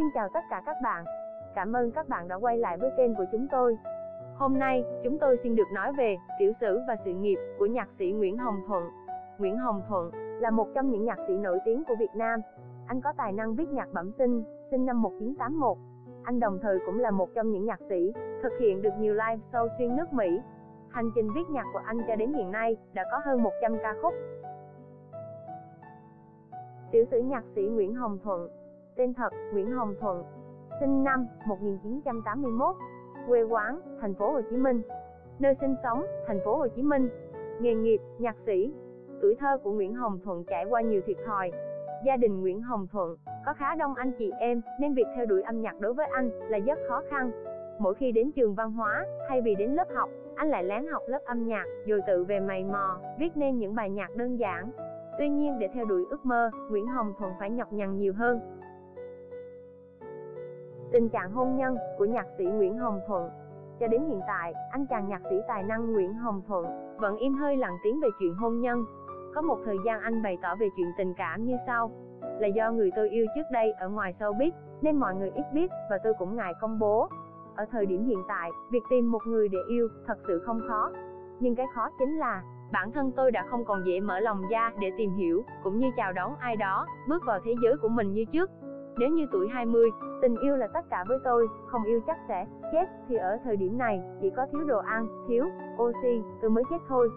Xin chào tất cả các bạn. Cảm ơn các bạn đã quay lại với kênh của chúng tôi. Hôm nay, chúng tôi xin được nói về tiểu sử và sự nghiệp của nhạc sĩ Nguyễn Hồng Thuận. Nguyễn Hồng Thuận là một trong những nhạc sĩ nổi tiếng của Việt Nam. Anh có tài năng viết nhạc bẩm sinh, sinh năm 1981. Anh đồng thời cũng là một trong những nhạc sĩ thực hiện được nhiều live show xuyên nước Mỹ. Hành trình viết nhạc của anh cho đến hiện nay đã có hơn 100 ca khúc. Tiểu sử nhạc sĩ Nguyễn Hồng Thuận Tên thật Nguyễn Hồng Thuận Sinh năm 1981 Quê quán Thành phố Hồ Chí Minh Nơi sinh sống Thành phố Hồ Chí Minh Nghề nghiệp nhạc sĩ Tuổi thơ của Nguyễn Hồng Thuận trải qua nhiều thiệt thòi Gia đình Nguyễn Hồng Thuận có khá đông anh chị em nên việc theo đuổi âm nhạc đối với anh là rất khó khăn. Mỗi khi đến trường văn hóa, thay vì đến lớp học, anh lại lén học lớp âm nhạc, rồi tự về mày mò, viết nên những bài nhạc đơn giản. Tuy nhiên để theo đuổi ước mơ, Nguyễn Hồng Thuận phải nhọc nhằn nhiều hơn. Tình trạng hôn nhân của nhạc sĩ Nguyễn Hồng Thuận Cho đến hiện tại, anh chàng nhạc sĩ tài năng Nguyễn Hồng Thuận vẫn im hơi lặng tiếng về chuyện hôn nhân. Có một thời gian anh bày tỏ về chuyện tình cảm như sau là do người tôi yêu trước đây ở ngoài biết nên mọi người ít biết và tôi cũng ngại công bố. Ở thời điểm hiện tại, việc tìm một người để yêu thật sự không khó. Nhưng cái khó chính là, bản thân tôi đã không còn dễ mở lòng ra để tìm hiểu, cũng như chào đón ai đó, bước vào thế giới của mình như trước. Nếu như tuổi 20, tình yêu là tất cả với tôi, không yêu chắc sẽ chết, thì ở thời điểm này, chỉ có thiếu đồ ăn, thiếu oxy, tôi mới chết thôi.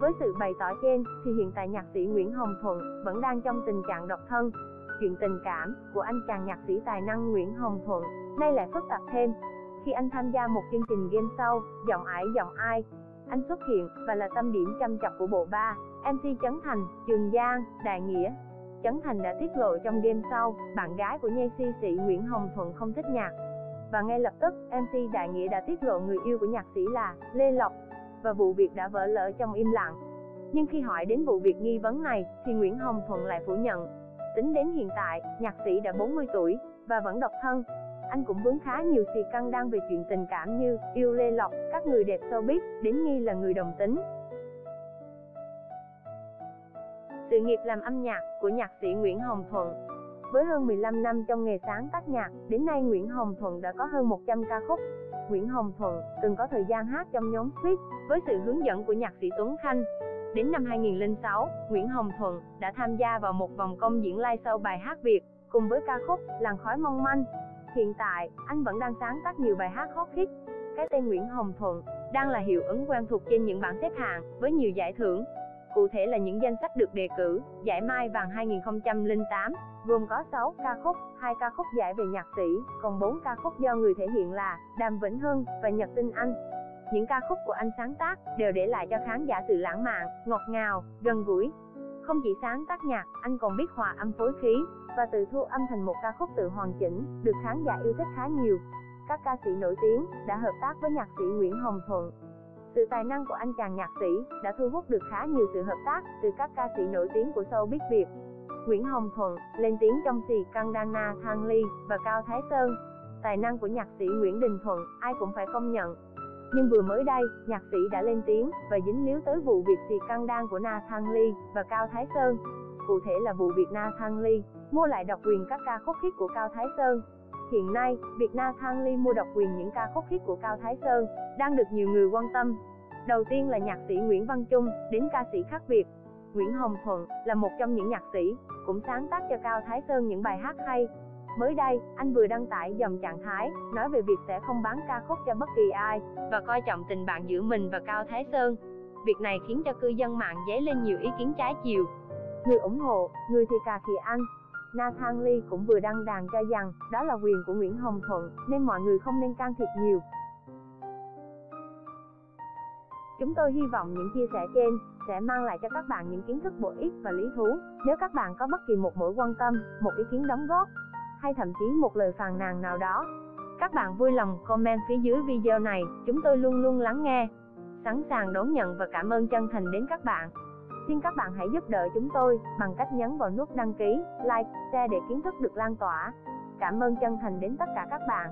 Với sự bày tỏ trên, thì hiện tại nhạc sĩ Nguyễn Hồng Thuận vẫn đang trong tình trạng độc thân. Chuyện tình cảm của anh chàng nhạc sĩ tài năng Nguyễn Hồng Thuận nay lại phức tạp thêm. Khi anh tham gia một chương trình game show, giọng ải giọng ai, anh xuất hiện và là tâm điểm chăm chọc của bộ ba, MC Trấn Thành, Trường Giang, Đại Nghĩa. Trấn Thành đã tiết lộ trong game sau, bạn gái của nhạc sĩ sĩ Nguyễn Hồng Thuận không thích nhạc. Và ngay lập tức, MC Đại Nghĩa đã tiết lộ người yêu của nhạc sĩ là Lê Lộc, và vụ việc đã vỡ lỡ trong im lặng. Nhưng khi hỏi đến vụ việc nghi vấn này, thì Nguyễn Hồng Thuận lại phủ nhận. Tính đến hiện tại, nhạc sĩ đã 40 tuổi, và vẫn độc thân. Anh cũng vướng khá nhiều xì căng đang về chuyện tình cảm như yêu Lê Lộc, các người đẹp showbiz, đến nghi là người đồng tính. Sự nghiệp làm âm nhạc của nhạc sĩ Nguyễn Hồng Thuận với hơn 15 năm trong nghề sáng tác nhạc, đến nay Nguyễn Hồng Thuận đã có hơn 100 ca khúc. Nguyễn Hồng Thuận từng có thời gian hát trong nhóm Sweet với sự hướng dẫn của nhạc sĩ Tuấn Khanh. Đến năm 2006, Nguyễn Hồng Thuận đã tham gia vào một vòng công diễn live show bài hát Việt cùng với ca khúc Làn khói mong manh. Hiện tại, anh vẫn đang sáng tác nhiều bài hát hot hit. Cái tên Nguyễn Hồng Thuận đang là hiệu ứng quen thuộc trên những bảng xếp hạng với nhiều giải thưởng. Cụ thể là những danh sách được đề cử, giải Mai Vàng 2008, gồm có 6 ca khúc, 2 ca khúc giải về nhạc sĩ, còn 4 ca khúc do người thể hiện là Đàm Vĩnh Hưng và Nhật Tinh Anh. Những ca khúc của anh sáng tác đều để lại cho khán giả sự lãng mạn, ngọt ngào, gần gũi. Không chỉ sáng tác nhạc, anh còn biết hòa âm phối khí và tự thu âm thành một ca khúc tự hoàn chỉnh, được khán giả yêu thích khá nhiều. Các ca sĩ nổi tiếng đã hợp tác với nhạc sĩ Nguyễn Hồng Thuận. Sự tài năng của anh chàng nhạc sĩ đã thu hút được khá nhiều sự hợp tác từ các ca sĩ nổi tiếng của showbiz Việt. Nguyễn Hồng Thuận lên tiếng trong xì Candana Thang Ly và Cao Thái Sơn. Tài năng của nhạc sĩ Nguyễn Đình Thuận ai cũng phải công nhận. Nhưng vừa mới đây, nhạc sĩ đã lên tiếng và dính líu tới vụ việc xì căng đan của Na Thang Ly và Cao Thái Sơn. Cụ thể là vụ việc Na Thang Ly mua lại độc quyền các ca khúc hit của Cao Thái Sơn. Hiện nay, việc Nathan Ly mua độc quyền những ca khúc hit của Cao Thái Sơn đang được nhiều người quan tâm. Đầu tiên là nhạc sĩ Nguyễn Văn Trung, đến ca sĩ khác Việt. Nguyễn Hồng Thuận là một trong những nhạc sĩ cũng sáng tác cho Cao Thái Sơn những bài hát hay. Mới đây, anh vừa đăng tải dòng trạng thái, nói về việc sẽ không bán ca khúc cho bất kỳ ai, và coi trọng tình bạn giữa mình và Cao Thái Sơn. Việc này khiến cho cư dân mạng dấy lên nhiều ý kiến trái chiều. Người ủng hộ, người thì cà khịa ăn, Nathan Lee cũng vừa đăng đàn cho rằng đó là quyền của Nguyễn Hồng Thuận, nên mọi người không nên can thiệp nhiều. Chúng tôi hy vọng những chia sẻ trên sẽ mang lại cho các bạn những kiến thức bổ ích và lý thú. Nếu các bạn có bất kỳ một mối quan tâm, một ý kiến đóng góp, hay thậm chí một lời phàn nàn nào đó, các bạn vui lòng comment phía dưới video này, chúng tôi luôn luôn lắng nghe, sẵn sàng đón nhận và cảm ơn chân thành đến các bạn. Xin các bạn hãy giúp đỡ chúng tôi bằng cách nhấn vào nút đăng ký, like, share để kiến thức được lan tỏa. Cảm ơn chân thành đến tất cả các bạn.